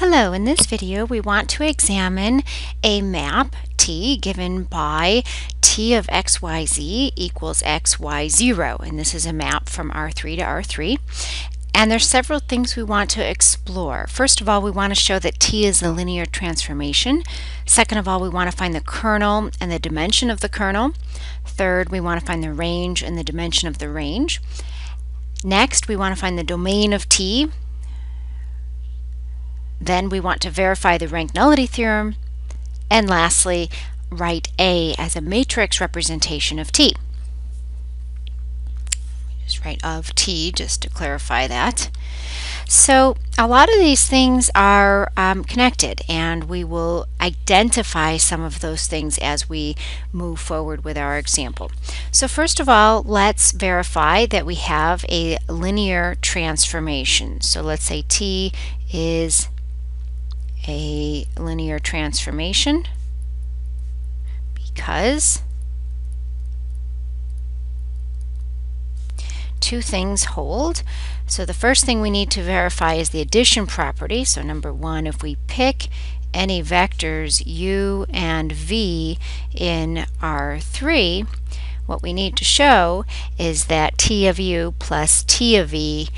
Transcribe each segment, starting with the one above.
Hello, in this video we want to examine a map T given by T of xyz equals xy0 and this is a map from R3 to R3 and there's several things we want to explore. First of all we want to show that T is a linear transformation. Second of all we want to find the kernel and the dimension of the kernel. Third we want to find the range and the dimension of the range. Next we want to find the domain of T then we want to verify the rank nullity theorem. And lastly, write A as a matrix representation of T. Just write of T just to clarify that. So a lot of these things are um, connected and we will identify some of those things as we move forward with our example. So first of all, let's verify that we have a linear transformation. So let's say T is a linear transformation because two things hold. So the first thing we need to verify is the addition property. So number one, if we pick any vectors u and v in R3, what we need to show is that t of u plus t of v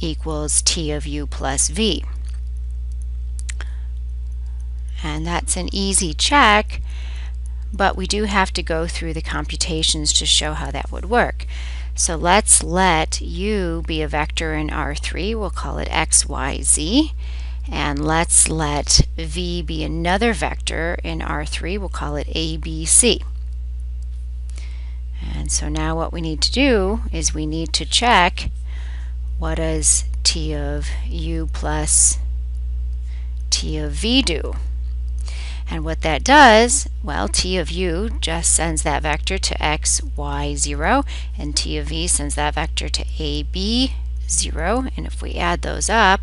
equals t of u plus v and that's an easy check but we do have to go through the computations to show how that would work. So let's let u be a vector in R3, we'll call it x, y, z, and let's let v be another vector in R3, we'll call it a, b, c. And so now what we need to do is we need to check what does t of u plus t of v do. And what that does, well, t of u just sends that vector to x, y, 0, and t of v sends that vector to a, b, 0. And if we add those up,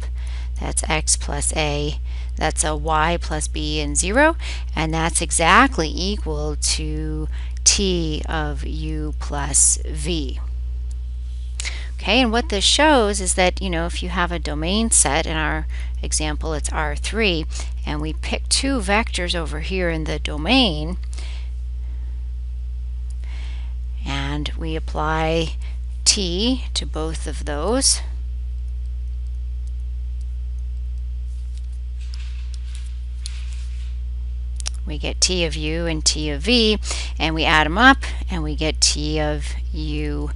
that's x plus a, that's a y plus b and 0, and that's exactly equal to t of u plus v. Okay, and what this shows is that, you know, if you have a domain set, in our example it's R3, and we pick two vectors over here in the domain, and we apply t to both of those, we get t of u and t of v, and we add them up, and we get t of u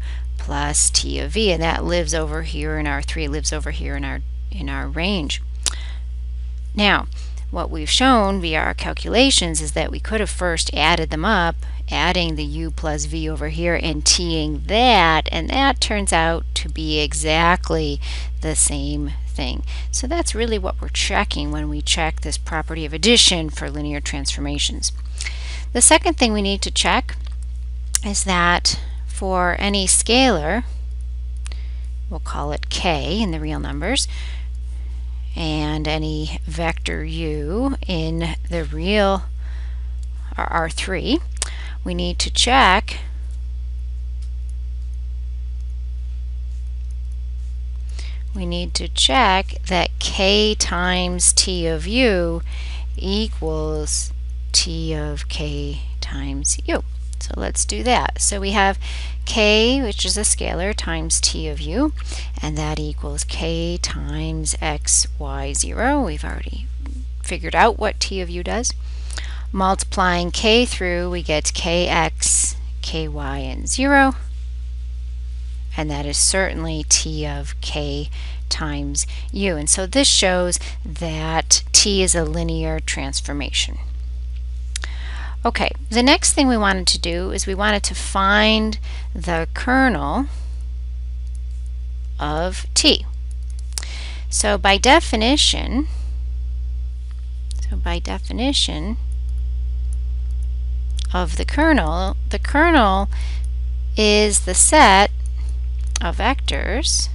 plus t of v, and that lives over here in R3, lives over here in our, in our range. Now, what we've shown via our calculations is that we could have first added them up, adding the u plus v over here and t'ing that, and that turns out to be exactly the same thing. So that's really what we're checking when we check this property of addition for linear transformations. The second thing we need to check is that for any scalar, we'll call it k in the real numbers, and any vector u in the real R3, we need to check we need to check that k times t of u equals t of k times u. So let's do that. So we have k, which is a scalar, times t of u, and that equals k times x, y, 0. We've already figured out what t of u does. Multiplying k through, we get kx, ky, and 0. And that is certainly t of k times u. And so this shows that t is a linear transformation. Okay, the next thing we wanted to do is we wanted to find the kernel of t. So by definition, so by definition of the kernel, the kernel is the set of vectors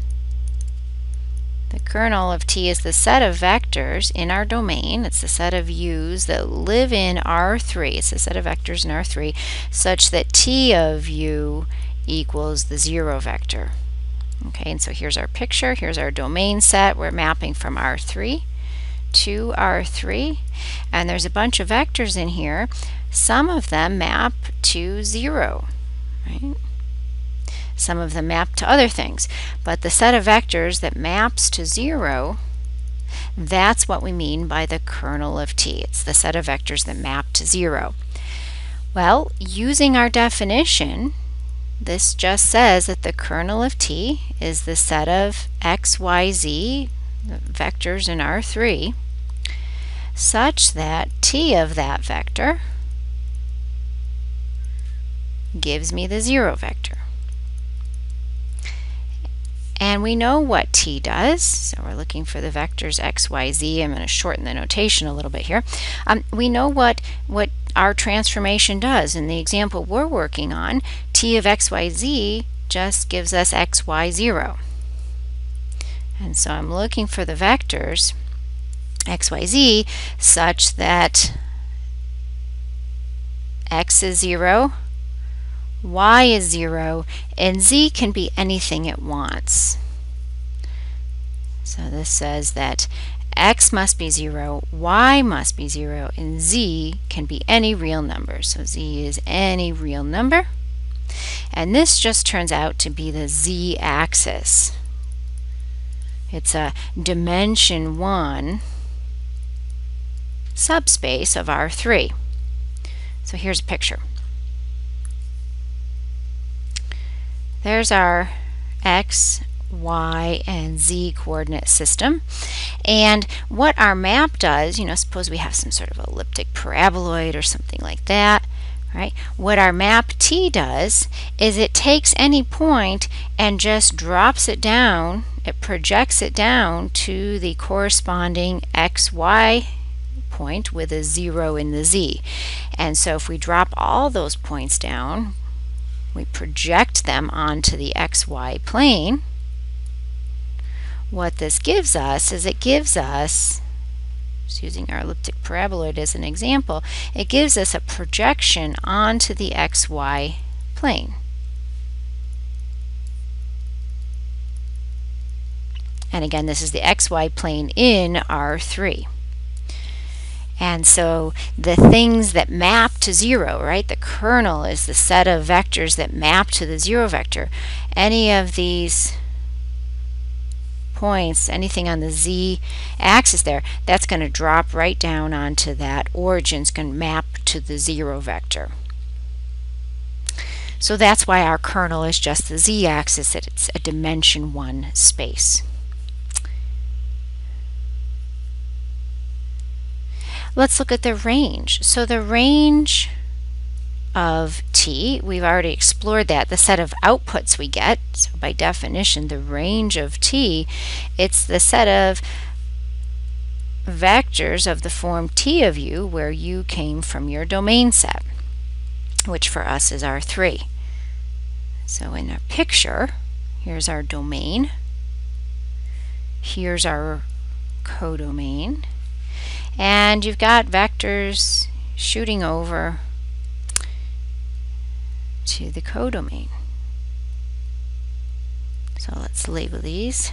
the kernel of T is the set of vectors in our domain. It's the set of U's that live in R3. It's the set of vectors in R3 such that T of U equals the zero vector. Okay, and so here's our picture. Here's our domain set. We're mapping from R3 to R3 and there's a bunch of vectors in here. Some of them map to 0, right? Some of them map to other things. But the set of vectors that maps to 0, that's what we mean by the kernel of T. It's the set of vectors that map to 0. Well, using our definition, this just says that the kernel of T is the set of x, y, z vectors in R3 such that T of that vector gives me the zero vector. And we know what t does, so we're looking for the vectors x, y, z. I'm going to shorten the notation a little bit here. Um, we know what, what our transformation does. In the example we're working on, t of x, y, z just gives us x, y, 0. And so I'm looking for the vectors x, y, z such that x is 0, y is 0, and z can be anything it wants. So this says that x must be 0, y must be 0, and z can be any real number. So z is any real number. And this just turns out to be the z-axis. It's a dimension 1 subspace of R3. So here's a picture. There's our x, y, and z coordinate system. And what our map does, you know, suppose we have some sort of elliptic paraboloid or something like that, right? What our map T does is it takes any point and just drops it down, it projects it down to the corresponding xy point with a zero in the z. And so if we drop all those points down, we project them onto the xy plane, what this gives us is it gives us, just using our elliptic paraboloid as an example, it gives us a projection onto the xy plane. And again, this is the xy plane in R3. And so the things that map to zero, right? The kernel is the set of vectors that map to the zero vector. Any of these points, anything on the z axis there, that's going to drop right down onto that origin. It's going to map to the zero vector. So that's why our kernel is just the z-axis, it's a dimension 1 space. Let's look at the range. So the range of t, we've already explored that, the set of outputs we get, so by definition the range of t, it's the set of vectors of the form t of u where u came from your domain set, which for us is R3. So in our picture, here's our domain, here's our codomain, and you've got vectors shooting over to the codomain. So let's label these.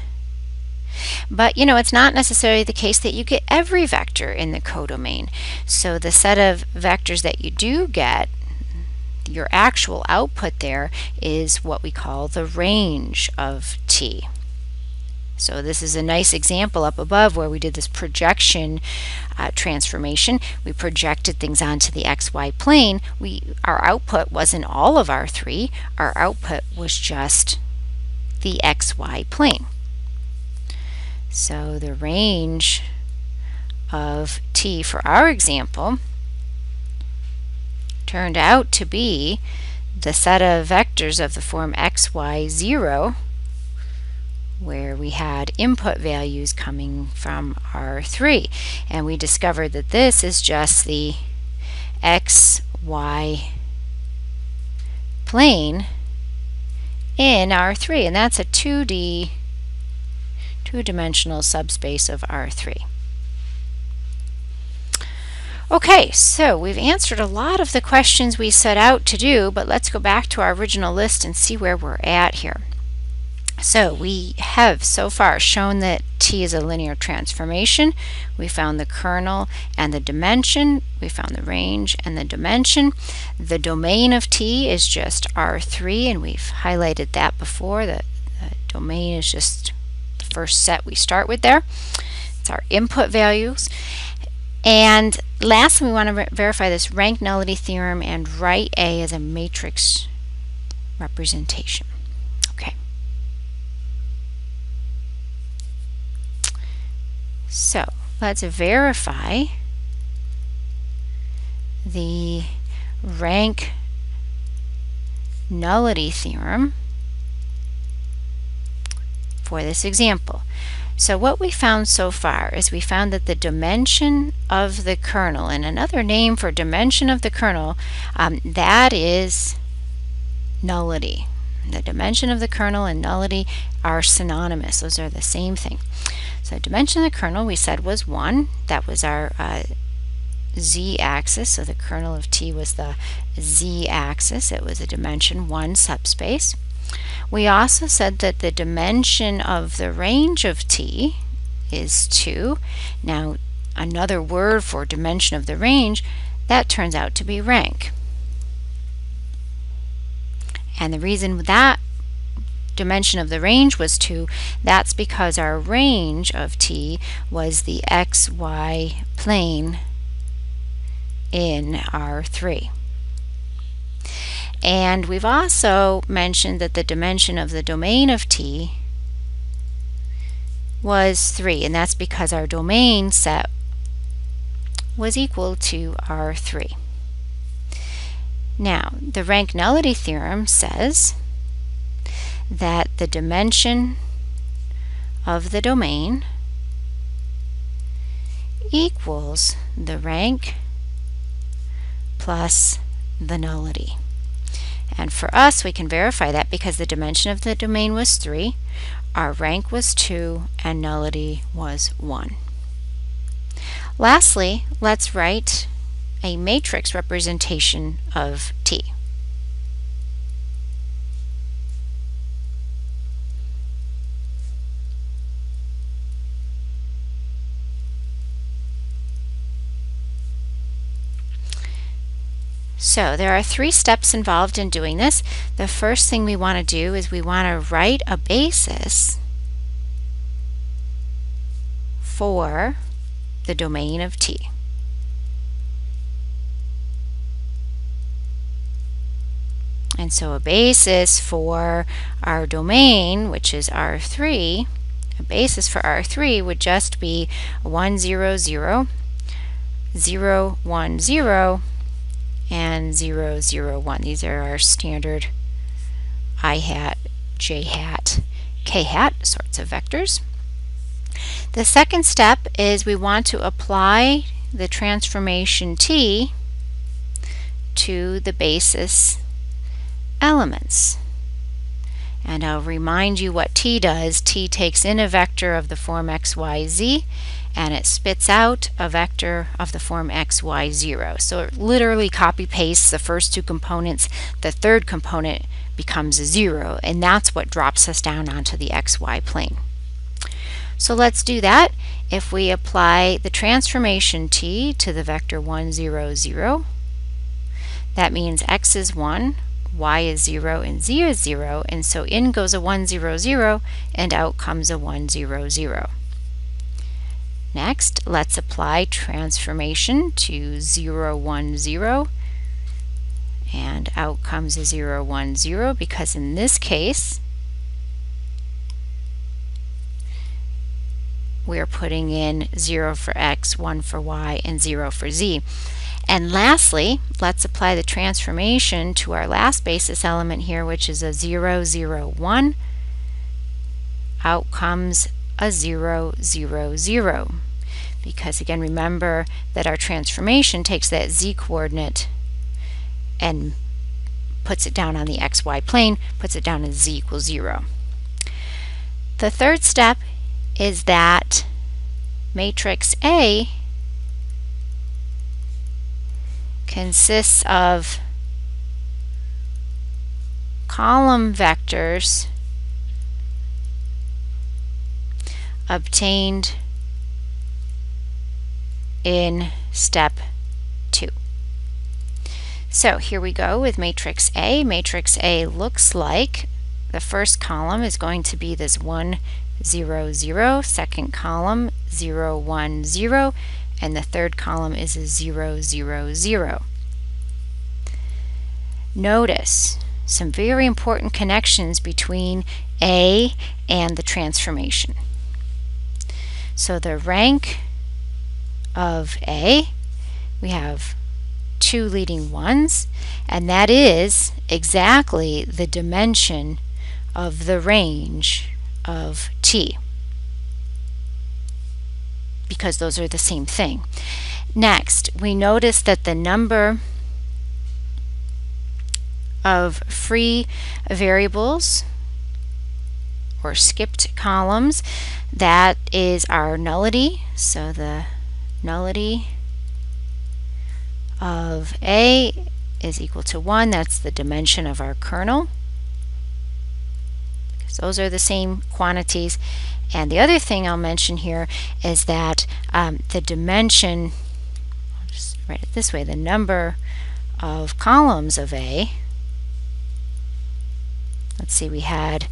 But you know, it's not necessarily the case that you get every vector in the codomain. So the set of vectors that you do get, your actual output there is what we call the range of T. So this is a nice example up above where we did this projection uh, transformation. We projected things onto the xy plane. We Our output wasn't all of R3. Our output was just the xy plane. So the range of t for our example turned out to be the set of vectors of the form x, y, 0 where we had input values coming from R3 and we discovered that this is just the x, y plane in R3 and that's a 2D two-dimensional subspace of R3. Okay, so we've answered a lot of the questions we set out to do, but let's go back to our original list and see where we're at here. So we have so far shown that T is a linear transformation. We found the kernel and the dimension. We found the range and the dimension. The domain of T is just R3 and we've highlighted that before. The, the domain is just the first set we start with there. It's our input values. And lastly, we want to verify this rank nullity theorem and write A as a matrix representation. Okay. So let's verify the rank nullity theorem for this example. So what we found so far is we found that the dimension of the kernel, and another name for dimension of the kernel, um, that is nullity. The dimension of the kernel and nullity are synonymous. Those are the same thing. So dimension of the kernel we said was 1. That was our uh, z-axis. So the kernel of T was the z-axis. It was a dimension 1 subspace. We also said that the dimension of the range of T is 2. Now, another word for dimension of the range, that turns out to be rank. And the reason that dimension of the range was 2, that's because our range of T was the xy plane in R3. And we've also mentioned that the dimension of the domain of T was 3, and that's because our domain set was equal to R3. Now, the rank nullity theorem says that the dimension of the domain equals the rank plus the nullity. And for us, we can verify that because the dimension of the domain was 3, our rank was 2, and nullity was 1. Lastly, let's write a matrix representation of T. So there are three steps involved in doing this. The first thing we want to do is we want to write a basis for the domain of T. And so a basis for our domain, which is R3, a basis for R3 would just be 1, 0, 0, 0, 1, 0, and 0, 0, 1. These are our standard i hat, j hat, k hat sorts of vectors. The second step is we want to apply the transformation t to the basis elements. And I'll remind you what t does. t takes in a vector of the form x, y, z and it spits out a vector of the form x, y, 0. So it literally copy pastes the first two components. The third component becomes a 0, and that's what drops us down onto the xy plane. So let's do that. If we apply the transformation t to the vector 1, 0, 0, that means x is 1, y is 0, and z is 0, and so in goes a 1, 0, 0, and out comes a 1, 0, 0. Next, let's apply transformation to 0, 1, 0. And out comes a 0, 1, 0 because in this case, we're putting in 0 for x, 1 for y, and 0 for z. And lastly, let's apply the transformation to our last basis element here, which is a 0, 0, 1. Out comes a 0, 0, 0. Because again, remember that our transformation takes that z coordinate and puts it down on the xy plane, puts it down as z equals 0. The third step is that matrix A consists of column vectors obtained in step 2. So here we go with matrix A. Matrix A looks like the first column is going to be this 1, 0, 0, second column 0, 1, 0, and the third column is a 0, 0, 0. Notice some very important connections between A and the transformation. So the rank of A, we have two leading ones, and that is exactly the dimension of the range of T because those are the same thing. Next, we notice that the number of free variables or skipped columns, that is our nullity. So the nullity of A is equal to 1. That's the dimension of our kernel. Because those are the same quantities. And the other thing I'll mention here is that um, the dimension, I'll just write it this way, the number of columns of A, let's see, we had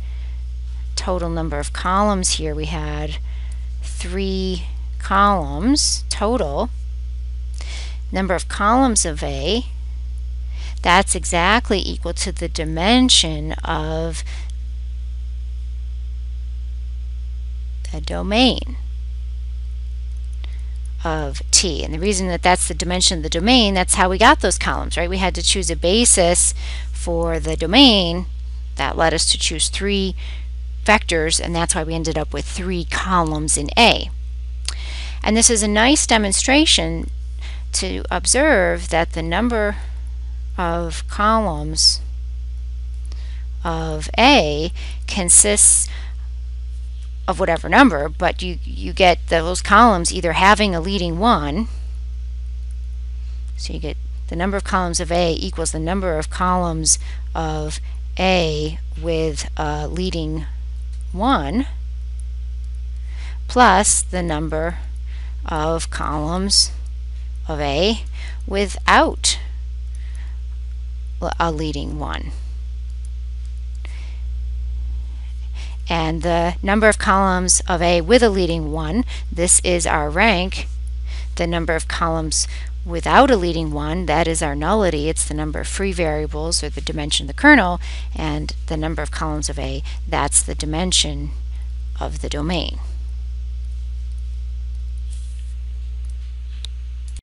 total number of columns here, we had three columns total. Number of columns of A, that's exactly equal to the dimension of the domain of T. And the reason that that's the dimension of the domain, that's how we got those columns, right? We had to choose a basis for the domain that led us to choose three vectors, and that's why we ended up with three columns in A. And this is a nice demonstration to observe that the number of columns of A consists of whatever number, but you, you get those columns either having a leading 1, so you get the number of columns of A equals the number of columns of A with a leading 1, plus the number of columns of A without a leading 1. and the number of columns of A with a leading 1, this is our rank. The number of columns without a leading 1, that is our nullity. It's the number of free variables or the dimension of the kernel, and the number of columns of A, that's the dimension of the domain.